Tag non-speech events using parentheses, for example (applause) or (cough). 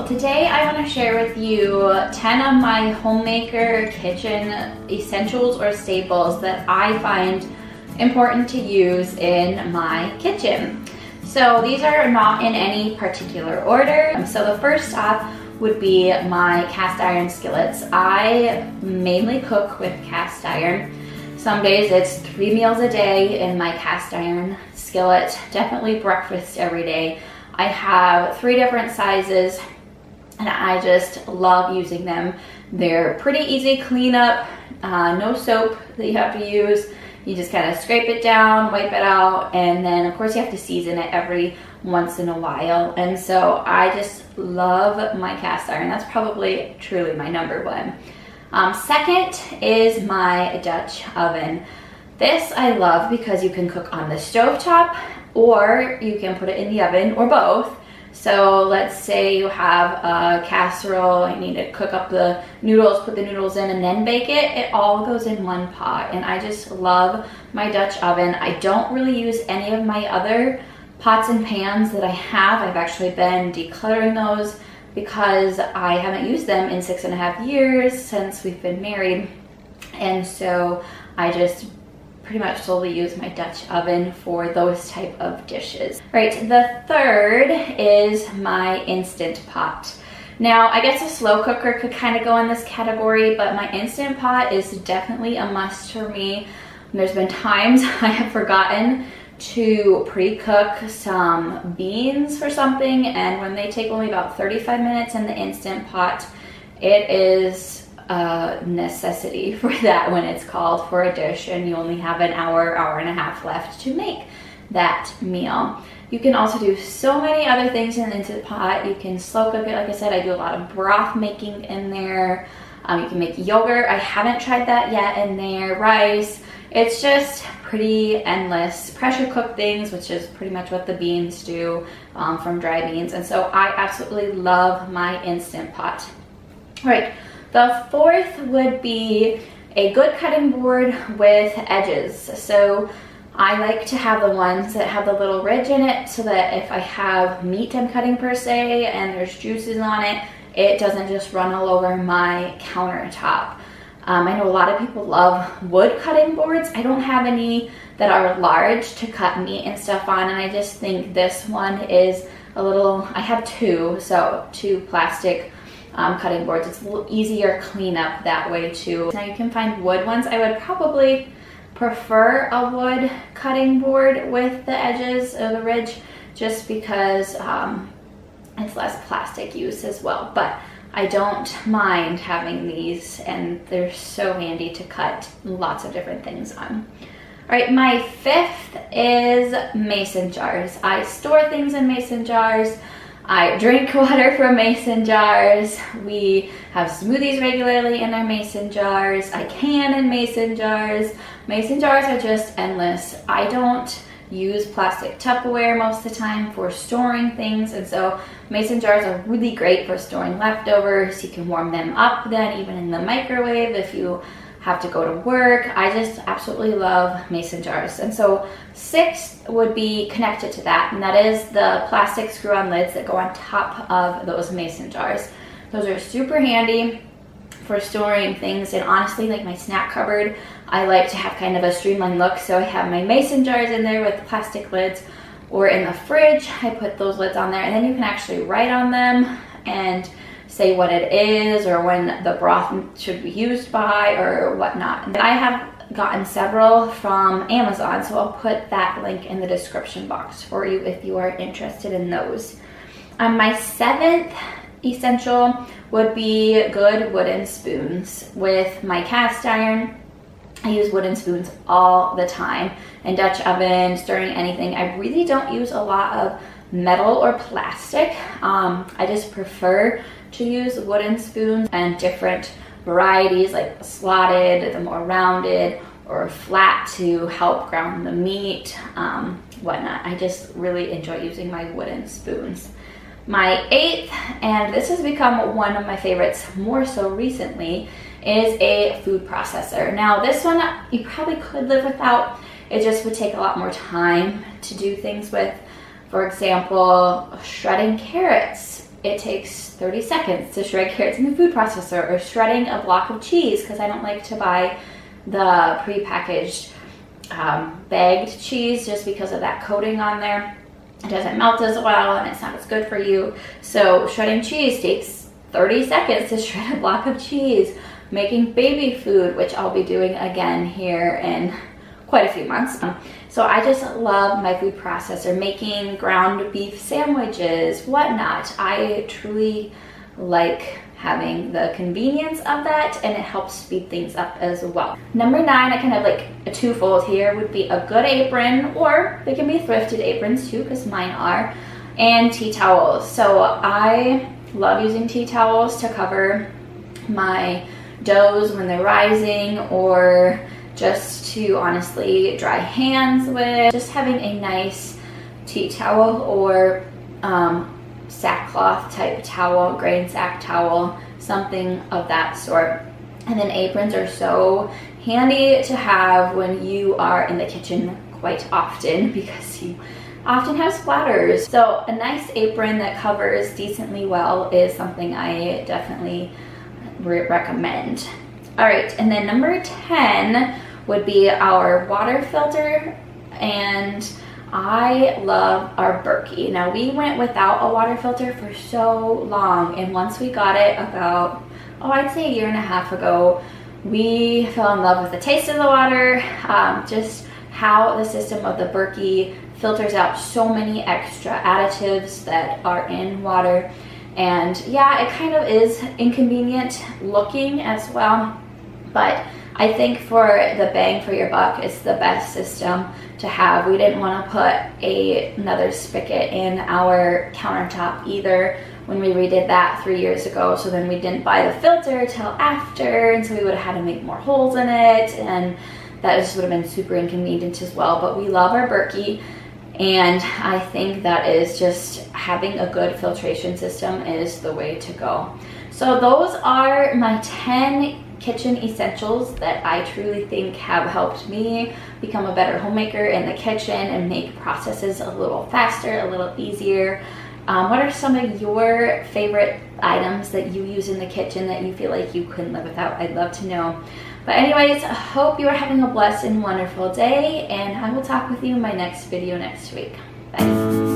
Well, today I want to share with you 10 of my homemaker kitchen essentials or staples that I find important to use in my kitchen. So these are not in any particular order. Um, so the first up would be my cast iron skillets. I mainly cook with cast iron. Some days it's three meals a day in my cast iron skillet, definitely breakfast every day. I have three different sizes and I just love using them. They're pretty easy cleanup, uh, no soap that you have to use. You just kind of scrape it down, wipe it out, and then of course you have to season it every once in a while. And so I just love my cast iron. That's probably truly my number one. Um, second is my Dutch oven. This I love because you can cook on the stove top or you can put it in the oven or both. So let's say you have a casserole, you need to cook up the noodles, put the noodles in and then bake it. It all goes in one pot and I just love my Dutch oven. I don't really use any of my other pots and pans that I have. I've actually been decluttering those because I haven't used them in six and a half years since we've been married. And so I just pretty much solely use my Dutch oven for those type of dishes. Right, the third is my Instant Pot. Now, I guess a slow cooker could kind of go in this category, but my Instant Pot is definitely a must for me. There's been times (laughs) I have forgotten to pre-cook some beans for something, and when they take only about 35 minutes in the Instant Pot, it is a necessity (laughs) for that when it's called for a dish and you only have an hour, hour and a half left to make that meal. You can also do so many other things in, the pot. You can slow cook it. Like I said, I do a lot of broth making in there. Um, you can make yogurt. I haven't tried that yet in there. Rice. It's just pretty endless. Pressure cook things, which is pretty much what the beans do um, from dry beans. And so I absolutely love my Instant Pot. All right. The fourth would be a good cutting board with edges. So I like to have the ones that have the little ridge in it so that if I have meat I'm cutting per se and there's juices on it, it doesn't just run all over my countertop. Um, I know a lot of people love wood cutting boards. I don't have any that are large to cut meat and stuff on and I just think this one is a little, I have two, so two plastic um, cutting boards. It's a little easier cleanup that way too. Now you can find wood ones. I would probably prefer a wood cutting board with the edges of the ridge just because um, it's less plastic use as well. But I don't mind having these and they're so handy to cut lots of different things on. All right, my fifth is mason jars. I store things in mason jars. I drink water from mason jars. We have smoothies regularly in our mason jars. I can in mason jars. Mason jars are just endless. I don't use plastic Tupperware most of the time for storing things and so mason jars are really great for storing leftovers. You can warm them up then even in the microwave if you have to go to work. I just absolutely love mason jars. And so six would be connected to that, and that is the plastic screw-on lids that go on top of those mason jars. Those are super handy for storing things and honestly like my snack cupboard I like to have kind of a streamlined look so I have my mason jars in there with plastic lids or in the fridge I put those lids on there and then you can actually write on them and say what it is or when the broth should be used by or whatnot. And I have gotten several from Amazon, so I'll put that link in the description box for you if you are interested in those. Um, my seventh essential would be good wooden spoons. With my cast iron, I use wooden spoons all the time. In Dutch oven, stirring anything. I really don't use a lot of metal or plastic. Um, I just prefer to use wooden spoons and different varieties like slotted, the more rounded, or flat to help ground the meat, um, whatnot. I just really enjoy using my wooden spoons. My eighth, and this has become one of my favorites more so recently, is a food processor. Now this one you probably could live without. It just would take a lot more time to do things with. For example, shredding carrots it takes 30 seconds to shred carrots in the food processor or shredding a block of cheese because I don't like to buy the pre-packaged um, bagged cheese just because of that coating on there. It doesn't melt as well and it's not as good for you. So shredding cheese takes 30 seconds to (laughs) shred a block of cheese. Making baby food, which I'll be doing again here in quite a few months. Mm. So I just love my food processor, making ground beef sandwiches, whatnot. I truly like having the convenience of that and it helps speed things up as well. Number nine, I kind of like a twofold here would be a good apron or they can be thrifted aprons too because mine are and tea towels. So I love using tea towels to cover my doughs when they're rising or just to honestly dry hands with. Just having a nice tea towel or um, sackcloth type towel, grain sack towel, something of that sort. And then aprons are so handy to have when you are in the kitchen quite often (laughs) because you often have splatters. So a nice apron that covers decently well is something I definitely re recommend. All right, and then number 10 would be our water filter and I love our Berkey. Now we went without a water filter for so long and once we got it about, oh I'd say a year and a half ago, we fell in love with the taste of the water, um, just how the system of the Berkey filters out so many extra additives that are in water. And yeah, it kind of is inconvenient looking as well, but I think for the bang for your buck, it's the best system to have. We didn't want to put a, another spigot in our countertop either when we redid that three years ago. So then we didn't buy the filter till after, and so we would have had to make more holes in it, and that just would have been super inconvenient as well. But we love our Berkey, and I think that is just having a good filtration system is the way to go. So those are my 10 kitchen essentials that I truly think have helped me become a better homemaker in the kitchen and make processes a little faster, a little easier. Um, what are some of your favorite items that you use in the kitchen that you feel like you couldn't live without? I'd love to know. But anyways, I hope you are having a blessed and wonderful day and I will talk with you in my next video next week. Bye.